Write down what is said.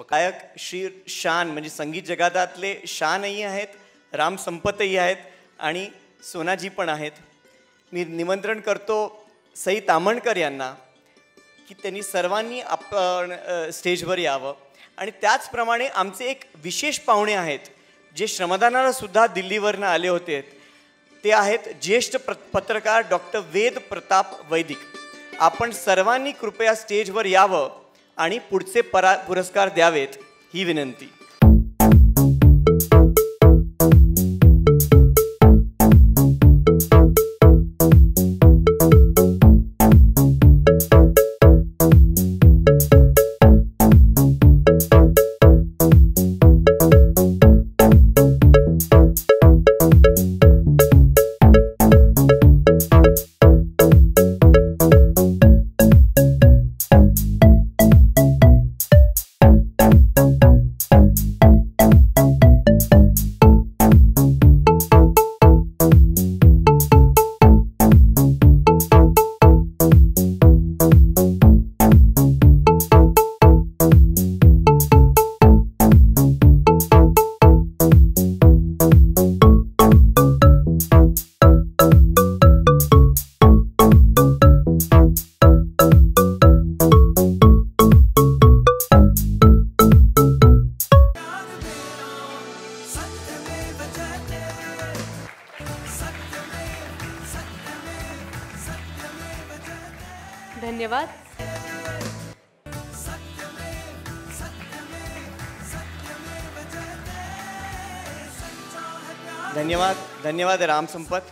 गायक श्री शान म्हणजे संगीत जगतातले शानही आहेत राम संपतही आहेत आणि सोनाजी पण आहेत. मी निमंत्रण करतो सई तामणकर यांना की त्यांनी सर्वांनी आपण स्टेजवर यावं. आणि त्याचप्रमाणे आमचे एक विशेष पाहुणे आहेत जे श्रमदानाला सुद्धा दिल्लीवरनं आले होते. ते आहेत ज्येष्ठ प्र पत्रकार डॉक्टर वेद प्रताप वैदिक. आपण सर्वांनी कृपया स्टेजवर यावं. आणि पुढचे परा पुरस्कार द्यावेत ही विनंती. धन्यवाद। धन्यवाद धन्यवाद राम संपत।